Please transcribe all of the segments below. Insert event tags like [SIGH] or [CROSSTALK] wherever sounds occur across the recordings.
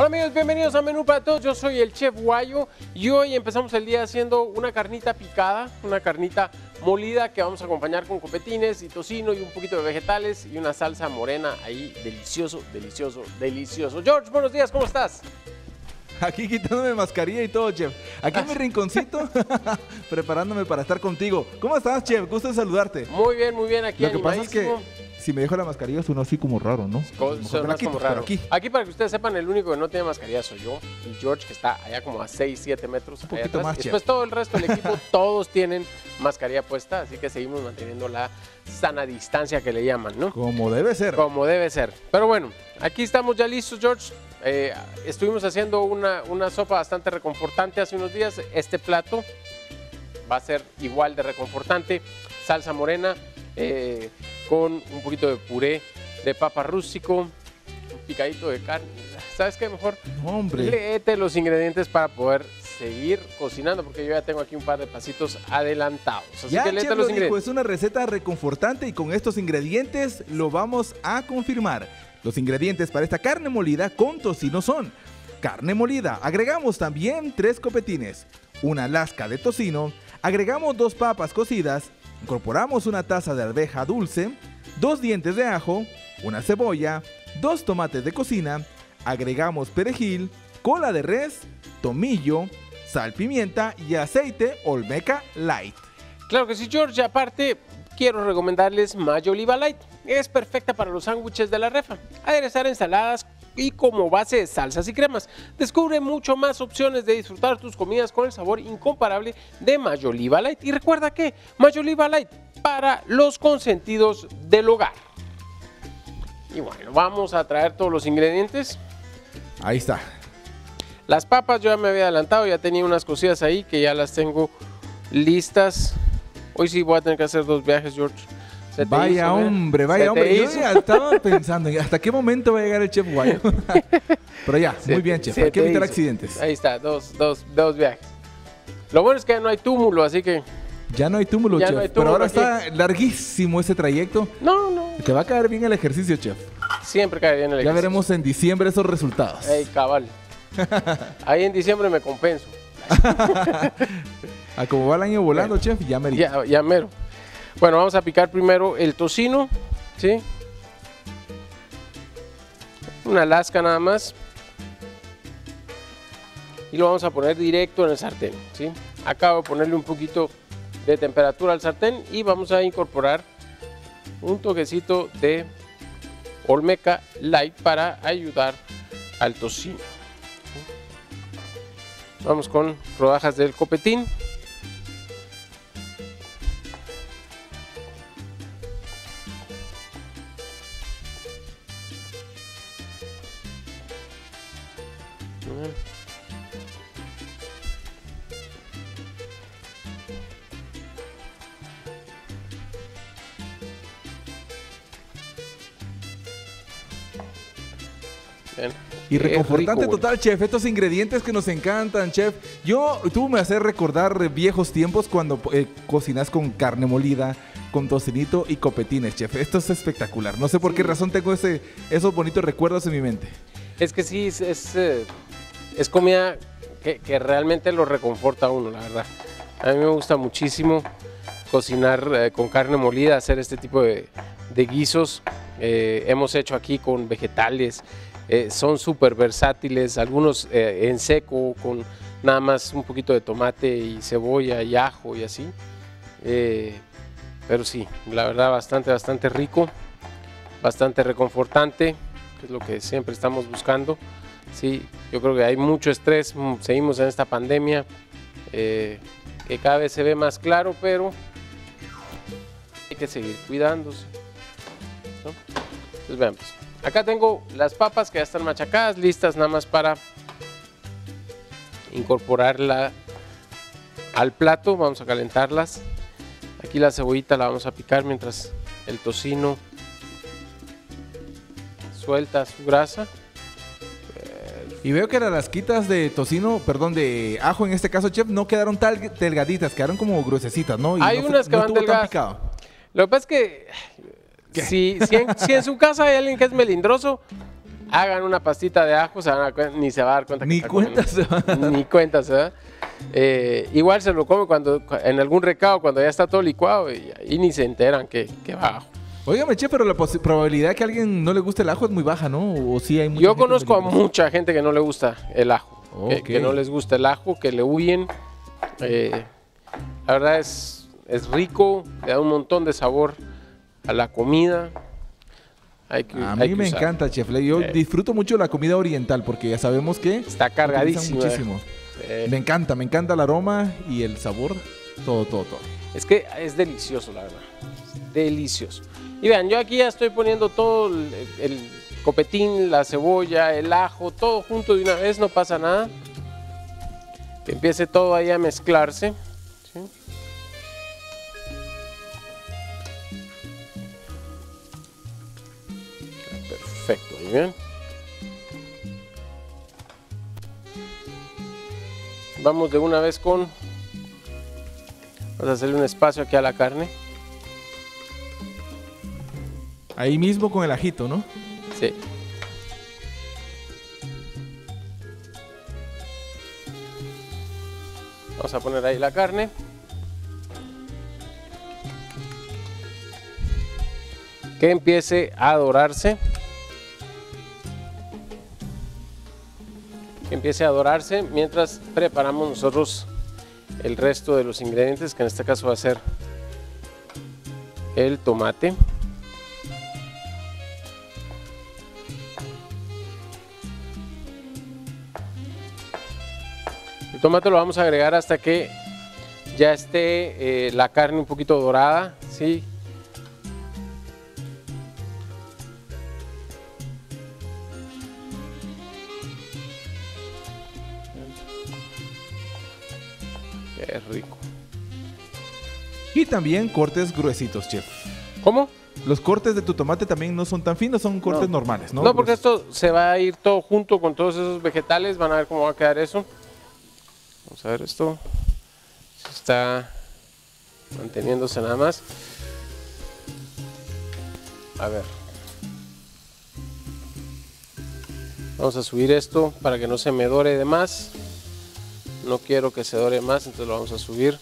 Hola amigos, bienvenidos a Menú para Todos. Yo soy el chef Guayo y hoy empezamos el día haciendo una carnita picada, una carnita molida que vamos a acompañar con copetines y tocino y un poquito de vegetales y una salsa morena ahí delicioso, delicioso, delicioso. George, buenos días, ¿cómo estás? Aquí quitándome mascarilla y todo, chef. Aquí en mi rinconcito, [LAUGHS] preparándome para estar contigo. ¿Cómo estás, chef? Gusto de saludarte. Muy bien, muy bien, aquí Lo que pasa es que. Si me dejo la mascarilla suena así como raro, ¿no? Suena como pero raro. Aquí. Aquí. para que ustedes sepan, el único que no tiene mascarilla soy yo y George, que está allá como a 6, 7 metros. allá poquito más, Y. Después todo el resto del equipo, [LAUGHS] todos tienen mascarilla puesta, así que seguimos manteniendo la sana distancia que le llaman, ¿no? Como debe ser. Como debe ser. Pero bueno, aquí estamos ya listos, George. Eh, estuvimos haciendo una, una sopa bastante reconfortante hace unos días. Este plato va a ser igual de reconfortante. Salsa morena eh, con un poquito de puré de papa rústico, un picadito de carne. ¿Sabes qué? Mejor No, hombre. léete los ingredientes para poder seguir cocinando, porque yo ya tengo aquí un par de pasitos adelantados. Así Ya, que léete lo los dijo, ingredientes. es una receta reconfortante y con estos ingredientes lo vamos a confirmar. Los ingredientes para esta carne molida con tocino son carne molida, agregamos también tres copetines, una lasca de tocino, agregamos dos papas cocidas, incorporamos una taza de arveja dulce, dos dientes de ajo, una cebolla, dos tomates de cocina, agregamos perejil, cola de res, tomillo, sal, pimienta y aceite Olmeca Light. Claro que sí, George. Aparte, quiero recomendarles Mayo Oliva Light. Es perfecta para los sándwiches de la refa, aderezar ensaladas y como base de salsas y cremas. Descubre mucho más opciones de disfrutar tus comidas con el sabor incomparable de Mayo Oliva Light. Y recuerda que Mayo Oliva Light para los consentidos del hogar. Y bueno, vamos a traer todos los ingredientes. Ahí está. Las papas yo ya me había adelantado, ya tenía unas cosidas ahí que ya las tengo listas. Hoy sí voy a tener que hacer dos viajes, George. Se te Vaya hizo, ¿eh? hombre, vaya hombre. Yo hizo. ya estaba [LAUGHS] pensando en hasta qué momento va a llegar el chef Guayo. [LAUGHS] Pero ya, Se muy bien, chef. Hay que evitar hizo. accidentes. Ahí está, dos, dos, dos viajes. Lo bueno es que ya no hay túmulo, así que Ya no hay túmulo, Ya chef. no hay Pero ahora aquí. está larguísimo ese trayecto. no, no. Te va a caer bien el ejercicio, chef. Siempre cae bien el Ya ejercicio. veremos en diciembre esos resultados. Ey, cabal. [LAUGHS] Ahí en diciembre me compenso. A como va el año volando, chef, ya me Ya, ya mero. Bueno, vamos a picar primero el tocino, ¿sí? Una lasca nada más. Y lo vamos a poner directo en el sartén, ¿sí? Acabo de ponerle un poquito de temperatura al sartén y vamos a incorporar un toquecito de Olmeca Light para ayudar al tocino. Vamos con rodajas del copetín. Bien. Y Qué reconfortante rico, total, chef. Estos ingredientes que nos encantan, chef. Yo, tú me haces recordar viejos tiempos cuando eh, cocinas con carne molida, con tocinito y copetines, chef. Esto es espectacular. No sé por qué razón tengo ese, esos bonitos recuerdos en mi mente. Es que sí, es, es, eh, es comida que, realmente lo reconforta a uno, la verdad. A mí me gusta muchísimo cocinar eh, con carne molida, hacer este tipo de, guisos. Eh, hemos hecho aquí con vegetales, eh, son súper versátiles, algunos en seco, con nada más un poquito de tomate y cebolla y ajo y así. Pero sí, la verdad bastante, bastante rico, bastante reconfortante, que es lo que siempre estamos buscando. Sí, yo creo que hay mucho estrés, mm, seguimos en esta pandemia, eh, que cada vez se ve más claro, pero hay que seguir cuidándose. Entonces veamos. Acá tengo las papas que ya están machacadas, listas nada más para incorporarla al plato. Vamos a calentarlas. Aquí la cebollita la vamos a picar mientras el tocino suelta su grasa. Y veo que las lasquitas de tocino, perdón, de ajo en este caso, chef, no quedaron tal delgaditas, quedaron como gruesecitas, ¿no? Y Hay no unas que no van tan delgadas. Lo que pasa es que si, si, en, si en su casa hay alguien que es melindroso, hagan una pastita de ajo, se van a dar cuenta- ni se va a dar cuenta que Ni cuenta se va. Ni cuenta se. Eh, igual se lo come cuando en algún recado, cuando ya está todo licuado y, y ni se enteran que, que va ajo. Óigame, che, pero la probabilidad que a alguien no le guste el ajo es muy baja, ¿no? O sí hay mucha Yo conozco a mucha gente que no le gusta el ajo, que, Ok. que no les gusta el ajo, que le huyen. Eh, la verdad es, es rico, le da un montón de sabor a la comida. Hay que, A hay mí que me usar. encanta, chef. Yo Eh. disfruto mucho la comida oriental porque ya sabemos que Está cargadísimo. muchísimo. eh. Me encanta, me encanta el aroma y el sabor. Todo, todo, todo. Es que es delicioso, la verdad. Delicioso. Y vean, yo aquí ya estoy poniendo todo el, copetín, la cebolla, el ajo, todo junto de una vez, no pasa nada. Que empiece todo ahí a mezclarse. Perfecto, muy bien. Vamos de una vez con Vamos a hacerle un espacio aquí a la carne. Ahí mismo con el ajito, ¿no? Sí. Vamos a poner ahí la carne. Que empiece a dorarse. Que empiece a dorarse mientras preparamos nosotros el resto de los ingredientes, que en este caso va a ser el tomate. El tomate lo vamos a agregar hasta que ya esté eh, la carne un poquito dorada, ¿sí? Qué rico. Y también cortes gruesitos, chef. ¿Cómo? Los cortes de tu tomate también no son tan finos, son cortes No. normales, ¿no? No, porque esto se va a ir todo junto con todos esos vegetales. Van a ver cómo va a quedar eso. Vamos a ver esto. Está manteniéndose nada más. A ver. Vamos a subir esto para que no se me dore de más. No quiero que se dore más, entonces lo vamos a subir.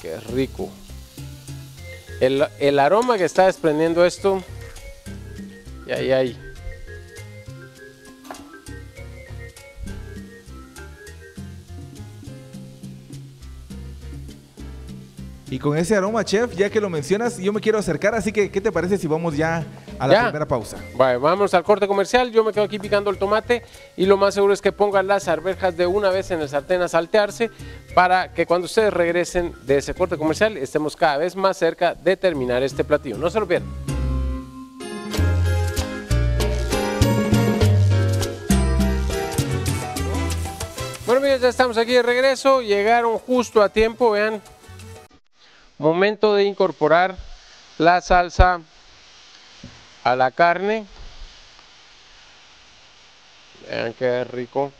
Qué rico. El, el aroma que está desprendiendo esto. Y ahí, ahí. Y con ese aroma, chef, ya que lo mencionas, yo me quiero acercar, así que ¿qué te parece si vamos ya a la Ya. primera pausa? Vale, vamos al corte comercial. Yo me quedo aquí picando el tomate y lo más seguro es que pongan las arvejas de una vez en el sartén a saltearse para que cuando ustedes regresen de ese corte comercial estemos cada vez más cerca de terminar este platillo. No se lo pierdan. Bueno, amigos, ya estamos aquí de regreso. Llegaron justo a tiempo, vean. Momento de incorporar la salsa a la carne. Vean qué rico.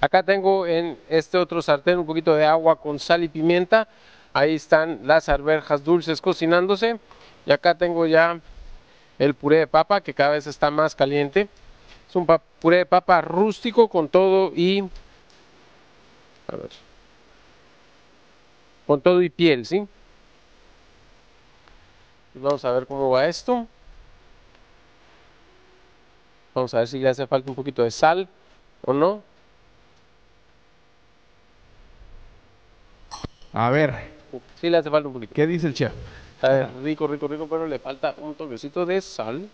Acá tengo en este otro sartén un poquito de agua con sal y pimienta. Ahí están las arvejas dulces cocinándose. Y acá tengo ya el puré de papa que cada vez está más caliente. Es un puré de papa rústico con todo y... A ver. Con todo y piel, ¿sí? Vamos a ver cómo va esto. Vamos a ver si le hace falta un poquito de sal o no. A ver, Sí le hace falta un poquito. ¿qué dice el chef? Ver, rico, rico, rico, pero le falta un toquecito de sal.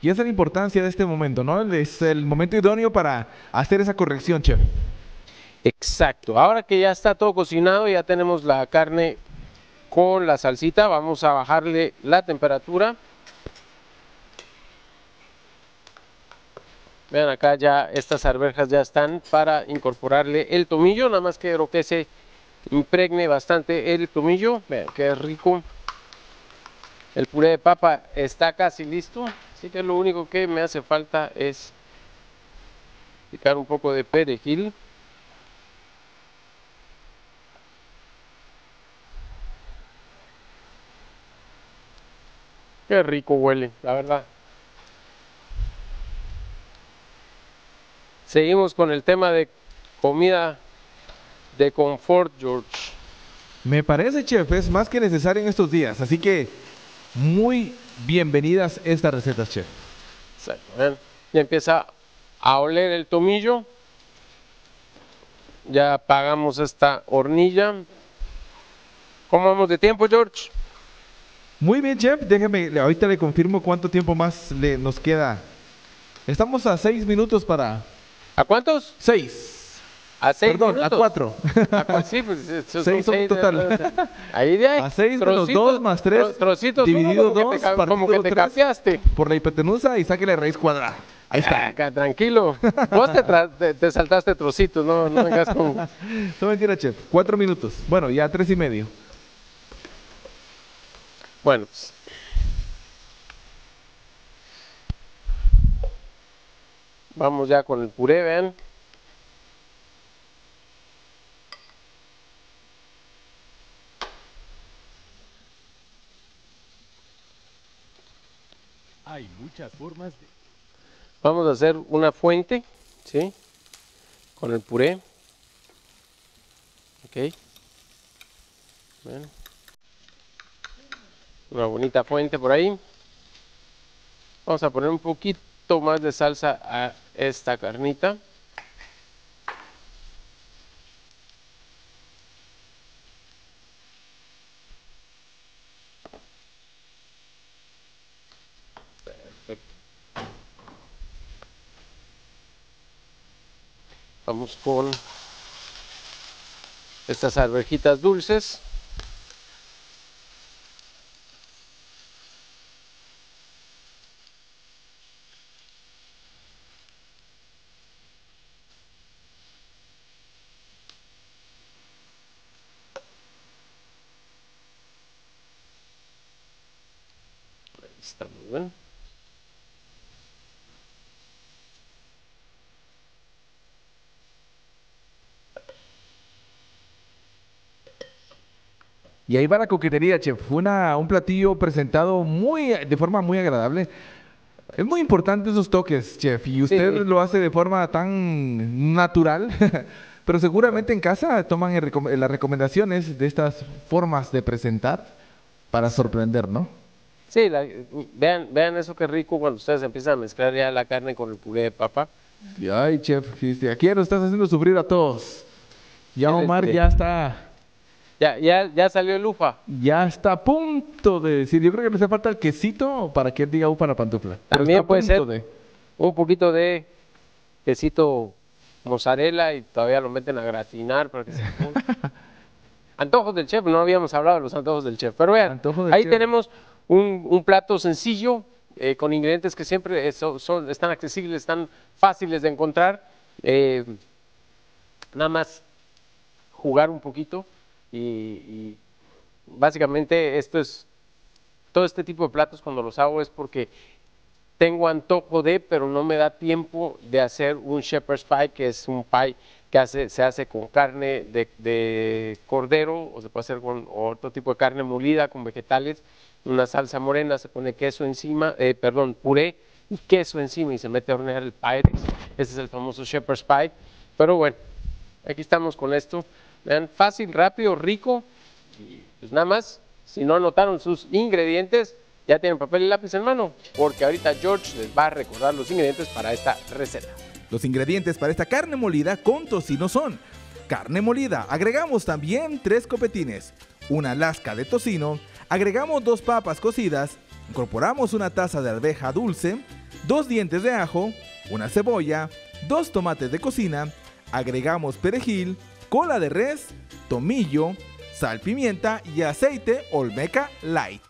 Y esa es la importancia de este momento, ¿no? Es el momento idóneo para hacer esa corrección, chef. Exacto. Ahora que ya está todo cocinado, ya tenemos la carne con la salsita. Vamos a bajarle la temperatura. Vean acá ya estas arvejas ya están para incorporarle el tomillo. Nada más quiero que se impregne bastante el tomillo. Vean qué rico. El puré de papa está casi listo, así que lo único que me hace falta es picar un poco de perejil. Qué rico huele, la verdad. Seguimos con el tema de comida de confort, George. Me parece, chef, es más que necesario en estos días, así que muy bienvenidas estas recetas, chef. Ya empieza a oler el tomillo. Ya apagamos esta hornilla. ¿Cómo vamos de tiempo, George? Muy bien, chef. Déjeme, ahorita le confirmo cuánto tiempo más le, nos queda. Estamos a seis minutos para... ¿A cuántos? Seis. A seis Perdón, minutos. a cuatro. ¿A cuál? Sí, pues esos Seis son de- total. Ahí de ahí. A seis menos dos más tres, tro- Trocitos uno, dividido que dos, te ca- Como que te capeaste. Por la hipotenusa y saque la raíz cuadrada. Ahí está. Acá, tranquilo. Vos te, tra- te- te saltaste trocitos, no, no vengas con... [LAUGHS] No mentira, chef. Cuatro minutos. Bueno, ya tres y medio. Bueno, pues. Vamos ya con el puré, vean. Hay muchas formas de... Vamos a hacer una fuente, ¿sí? Con el puré. Ok. Vean. Una bonita fuente por ahí. Vamos a poner un poquito más de salsa a esta carnita. Vamos con estas arvejitas dulces. Ahí está muy bien. Y ahí va la coquetería, chef. Fue una, un platillo presentado muy, de forma muy agradable. Es muy importante esos toques, chef, y usted sí. lo hace de forma tan natural. [LAUGHS] Pero seguramente en casa toman el las recomendaciones de estas formas de presentar para sorprender, ¿no? Sí, la- vean, vean eso que rico cuando ustedes empiezan a mezclar ya la carne con el puré de papa. Ay, chef, aquí nos estás haciendo sufrir a todos. Ya Omar este- ya está, Ya, ya, ya salió el ufa. ya está a punto de decir. Yo creo que le hace falta el quesito para que él diga upa la pantufla. También puede ser. de- Un poquito de quesito mozzarella y todavía lo meten a gratinar para que se. [LAUGHS] Antojos del chef, no habíamos hablado de los antojos del chef, pero vean, del ahí chef. tenemos un, plato sencillo eh, con ingredientes que siempre son- están accesibles, están fáciles de encontrar. Eh, nada más jugar un poquito y, y básicamente esto es todo este tipo de platos cuando los hago es porque tengo antojo de, pero no me da tiempo de hacer un shepherd's pie, que es un pie que hace, se hace con carne de, de cordero o se puede hacer con otro tipo de carne molida, con vegetales, una salsa morena, se pone queso encima, eh, perdón, puré y queso encima y se mete a hornear el Pyrex. Ese es el famoso shepherd's pie. Pero bueno, aquí estamos con esto. Vean, fácil, rápido, rico. Pues nada más, si no anotaron sus ingredientes, ya tienen papel y lápiz en mano, porque ahorita George les va a recordar los ingredientes para esta receta. Los ingredientes para esta carne molida con tocino son carne molida, agregamos también tres copetines, una lasca de tocino, agregamos dos papas cocidas, incorporamos una taza de alveja dulce, dos dientes de ajo, una cebolla, dos tomates de cocina, agregamos perejil, cola de res, tomillo, sal, pimienta y aceite Olmeca Light.